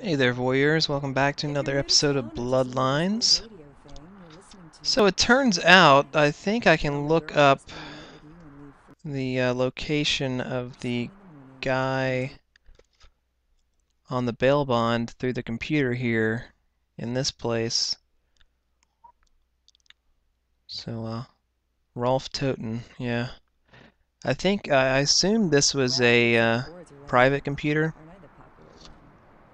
Hey there, voyeurs. Welcome back to another episode of Bloodlines. So it turns out, I think I can look up the uh, location of the guy on the bail bond through the computer here in this place. So, uh, Rolf Toten, yeah. I think, I assumed this was a uh, private computer,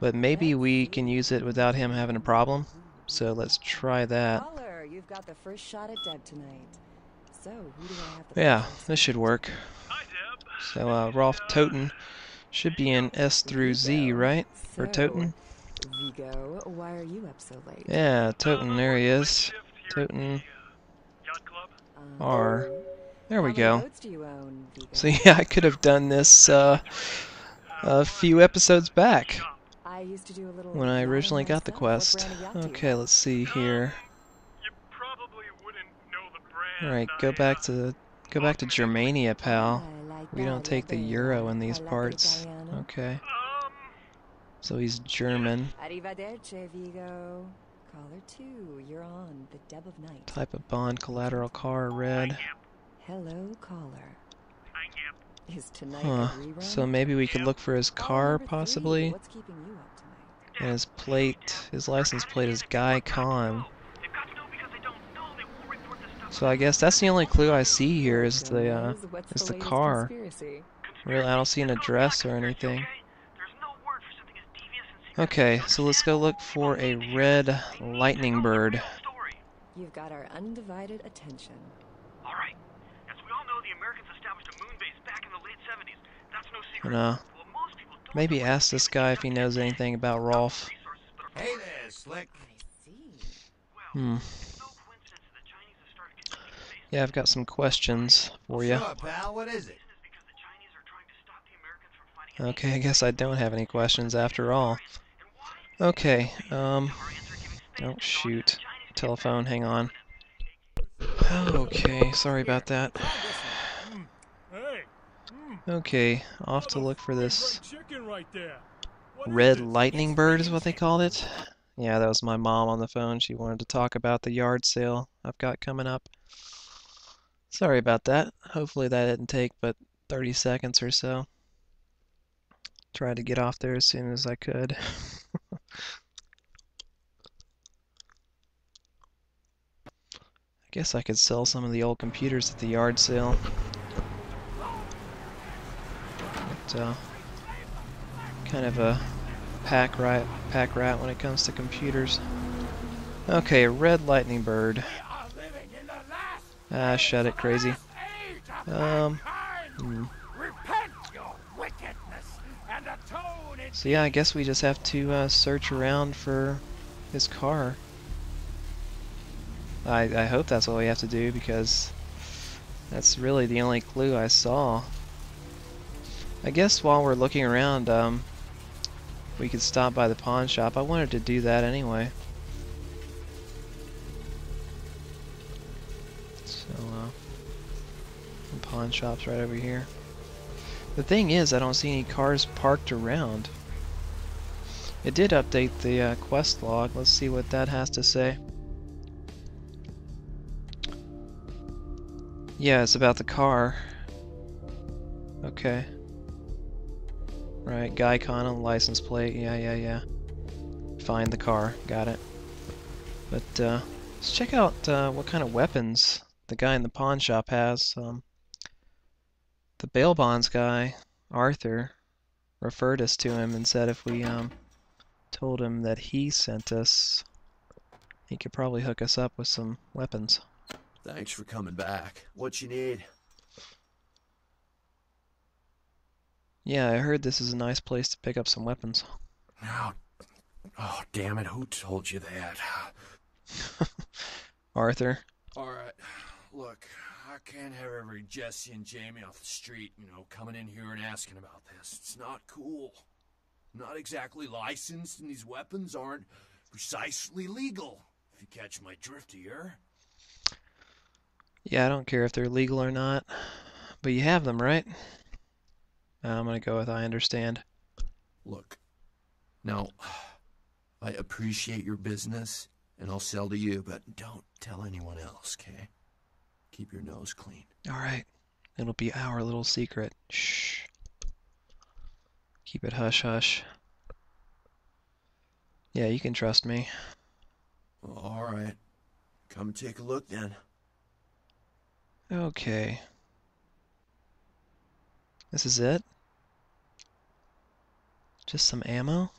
but maybe we can use it without him having a problem. So let's try that. You've got the first shot at Deb tonight. So, who do I have the Yeah, this should work. Hi, Deb. So, uh, Rolf Toten should be in S through Z, right? Or So, Toten? Vigo, why are you up so late? Yeah, Toten, there he is. shift here at Toten. the, uh, Yacht Club. Um, R. There we go. boats do you own, So yeah, I could have done this uh, a few episodes back I used to do a little when I originally got the quest. What brand of yacht do you Okay, let's see here. You probably wouldn't know the brand. All right, go back to go back to Germania, pal. We don't take the euro in these parts. Okay, Um, so he's German. Arrivederci, Vigo. Caller two, you're on the Deb of Night. Type of bond, collateral car, red. Hello, caller. I am. Is tonight Huh. a? So maybe we could look for his car, possibly. What's keeping you up tonight? And his plate, his license plate is Guy Khan. They've got to know because they don't know. They won't report this stuff. So I guess that's the only clue I see here is the uh, is the car. Really, I don't see an address or anything. okay? There's no word for something as devious and secret as Okay, this. so let's go look for a red They need to lightning bird. You've got our undivided attention. All right. As we all know, the Americans people don't maybe know ask this guy if he knows anything about Rolf. Resources that are Hey there, Slick. I see. Hmm. it's no coincidence that the Chinese have started constructing the base. Yeah, I've got some questions for you. Sure, what is it? This is because the Chinese are trying to stop the Americans from fighting an Okay, I guess I don't have any questions after all. Okay, um, Our answer giving space don't shoot. Telephone, hang on. Okay, sorry about that. Okay, off to look for this chicken right there. What is red lightning bird is what they called it. Yeah, that was my mom on the phone. She wanted to talk about the yard sale I've got coming up. Sorry about that. Hopefully that didn't take but 30 seconds or so. Tried to get off there as soon as I could. I guess I could sell some of the old computers at the yard sale. But, uh, kind of a pack rat, pack rat when it comes to computers. Okay, red lightning bird. Ah, shut it, crazy. Um, hmm. So yeah, I guess we just have to uh, search around for his car. I I hope that's all we have to do because that's really the only clue I saw. I guess while we're looking around, um, we could stop by the pawn shop. I wanted to do that anyway. So, uh, the pawn shop's right over here. The thing is, I don't see any cars parked around. It did update the uh, quest log. Let's see what that has to say. Yeah, it's about the car. Okay. Right, Guy Con on license plate. Yeah, yeah, yeah. Find the car. Got it. But uh, let's check out uh, what kind of weapons the guy in the pawn shop has. Um, the bail bonds guy, Arthur, referred us to him and said if we um, told him that he sent us, he could probably hook us up with some weapons. Thanks for coming back. What you need? Yeah, I heard this is a nice place to pick up some weapons. Oh, oh, damn it! Who told you that? Arthur, All right, look, I can't have every Jesse and Jamie off the street, you know, coming in here and asking about this. It's not cool. Not exactly licensed, and these weapons aren't precisely legal. If you catch my drift here. yeah, I don't care if they're legal or not, but you have them, right? I'm gonna go with I understand. Look, now, I appreciate your business, and I'll sell to you, but don't tell anyone else, okay? Keep your nose clean. All right. It'll be our little secret. Shh. Keep it hush hush. Yeah, you can trust me. All right. Come take a look then. Okay. This is it? Just some ammo?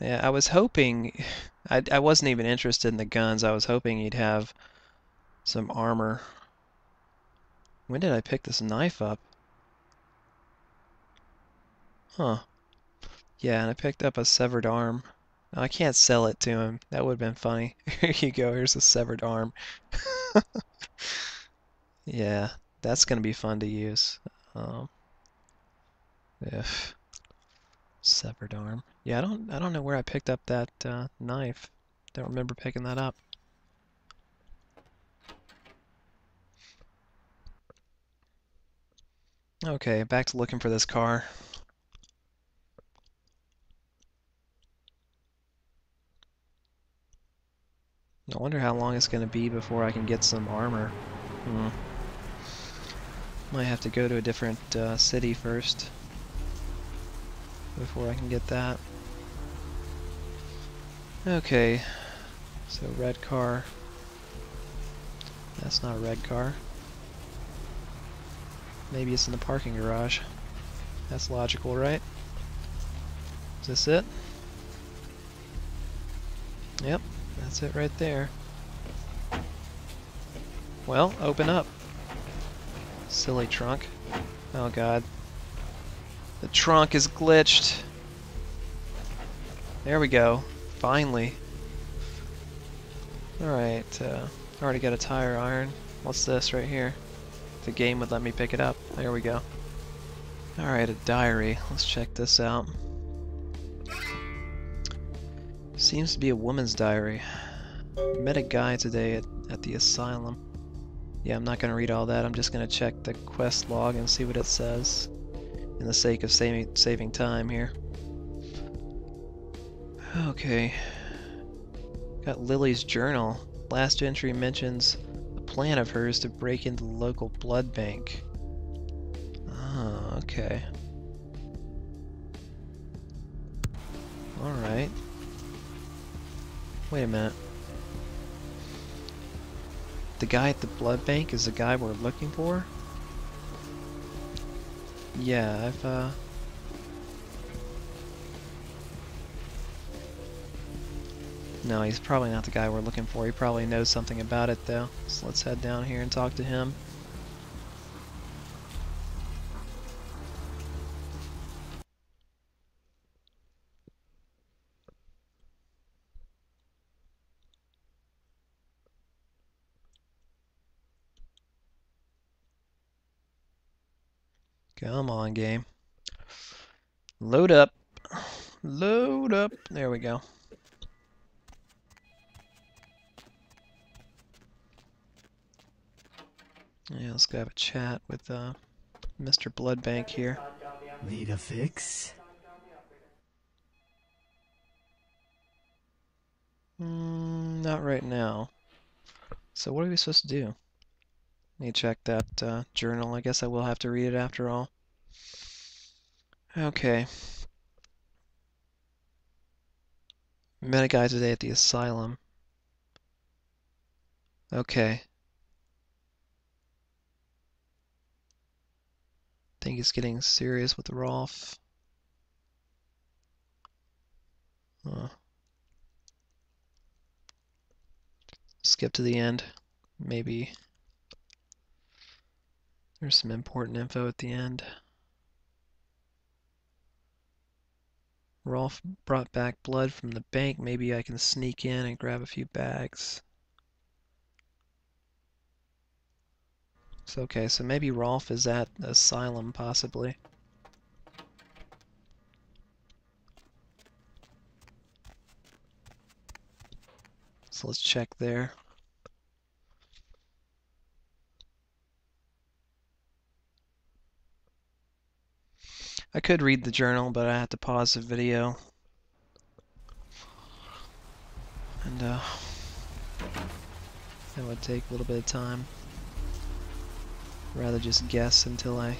Yeah, I was hoping... I, I wasn't even interested in the guns. I was hoping he'd have some armor. When did I pick this knife up? Huh. Yeah, and I picked up a severed arm. I can't sell it to him. That would have been funny. Here you go. Here's a severed arm. yeah, that's gonna be fun to use. Um, if severed arm. Yeah, I don't. I don't know where I picked up that uh, knife. Don't remember picking that up. Okay, back to looking for this car. I wonder how long it's going to be before I can get some armor. Hmm. Might have to go to a different uh, city first before I can get that. Okay, so red car. That's not a red car. Maybe it's in the parking garage. That's logical, right? Is this it? Yep, that's it right there. Well, open up. Silly trunk. Oh god. The trunk is glitched. There we go. Finally. Alright, uh, already got a tire iron. What's this right here? The game would let me pick it up. There we go. Alright, a diary. Let's check this out. Seems to be a woman's diary. Met a guy today at, at the asylum. Yeah, I'm not going to read all that. I'm just going to check the quest log and see what it says. In the sake of saving, saving time here. Okay. Got Lily's journal. Last entry mentions a plan of hers to break into the local blood bank. Ah, okay. Alright. Wait a minute. The guy at the blood bank is the guy we're looking for? Yeah, I've, uh... No, he's probably not the guy we're looking for. He probably knows something about it, though. So let's head down here and talk to him. Come on, game. Load up. Load up. There we go. Yeah, let's go have a chat with uh, Mr. Bloodbank here. Need a fix? Mm, not right now. So what are we supposed to do? Let me check that uh, journal. I guess I will have to read it after all. Okay. Met a guy today at the asylum. Okay. Think he's getting serious with Rolf. Huh. Skip to the end. Maybe there's some important info at the end. Rolf brought back blood from the bank. Maybe I can sneak in and grab a few bags. So, okay, so maybe Rolf is at Asylum, possibly. So let's check there. I could read the journal, but I had to pause the video. And, uh, that would take a little bit of time. Rather just guess until I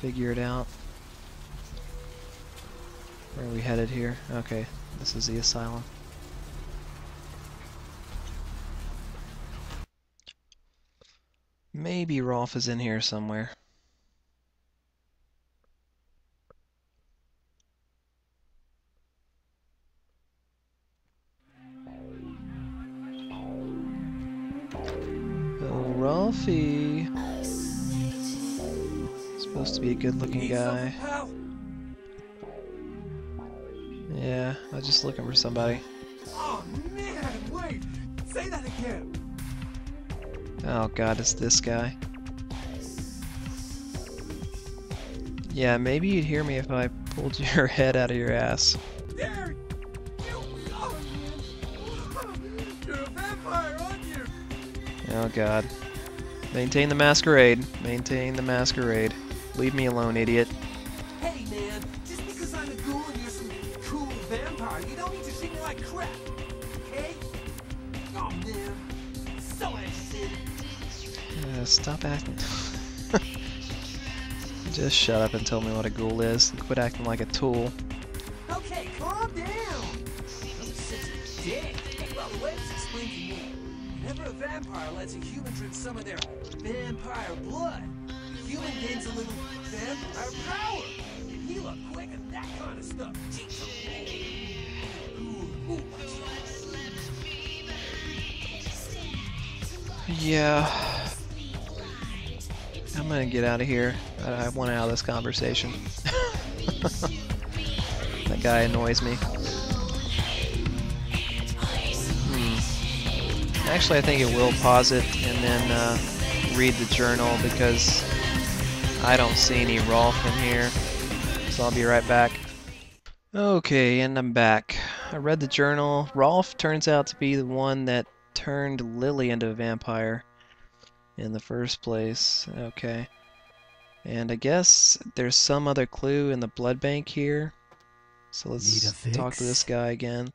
figure it out. Where are we headed here? Okay, this is the asylum. Maybe Rolf is in here somewhere. Supposed to be a good looking guy. Yeah, I was just looking for somebody. Oh man, wait! Say that again! Oh god, it's this guy. Yeah, maybe you'd hear me if I pulled your head out of your ass. There! You go! You're a vampire, aren't you? Oh god. Maintain the masquerade. Maintain the masquerade. Leave me alone, idiot. Hey man, just because I'm a ghoul and you're some cool vampire, you don't need to treat me like crap, okay? Oh man, so. Uh, stop acting. Just shut up and tell me what a ghoul is. and Quit acting like a tool. Okay, calm down. A dick. Well, let's explain to me. Whenever a vampire lets a human drink some of their vampire blood, human gains a little vampire power. Heal up quick and that kind of stuff. Ooh, ooh, Yeah. I'm gonna get out of here. I, I want out of this conversation. that guy annoys me. Hmm. Actually, I think it will pause it and then uh, read the journal because I don't see any Rolf in here. So I'll be right back. Okay, and I'm back. I read the journal. Rolf turns out to be the one that turned Lily into a vampire in the first place. Okay. And I guess there's some other clue in the blood bank here. So let's talk to this guy again.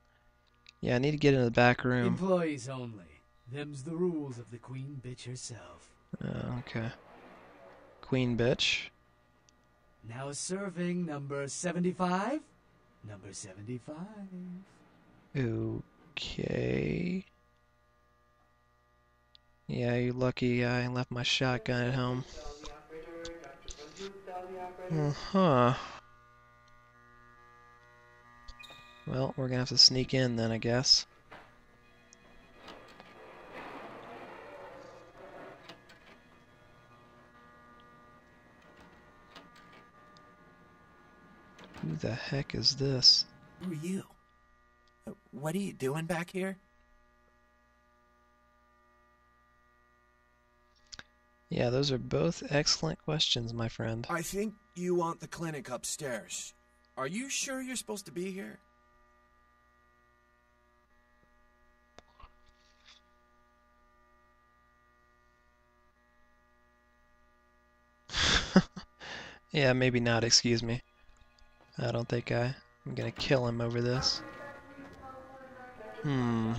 Yeah, I need to get into the back room. Employees only. Them's the rules of the queen bitch herself. Oh, okay. Queen bitch. Now serving number 75? Number 75. Okay. Yeah, you're lucky I left my shotgun at home. Uh-huh. Well, we're gonna have to sneak in then, I guess. Who the heck is this? Who are you? What are you doing back here? Yeah, those are both excellent questions, my friend. I think you want the clinic upstairs. Are you sure you're supposed to be here? Yeah, maybe not, excuse me. I don't think I, I'm gonna kill him over this. Hmm.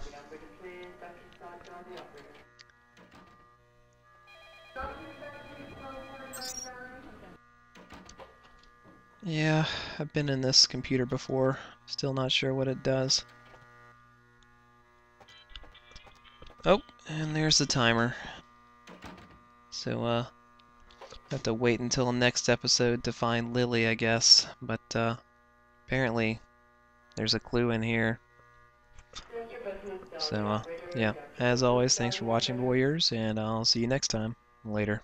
Yeah, I've been in this computer before. Still not sure what it does. Oh, and there's the timer. So, uh, have to wait until the next episode to find Lily, I guess. But uh, apparently, there's a clue in here. So uh, yeah, as always, thanks for watching, Warriors, and I'll see you next time. Later.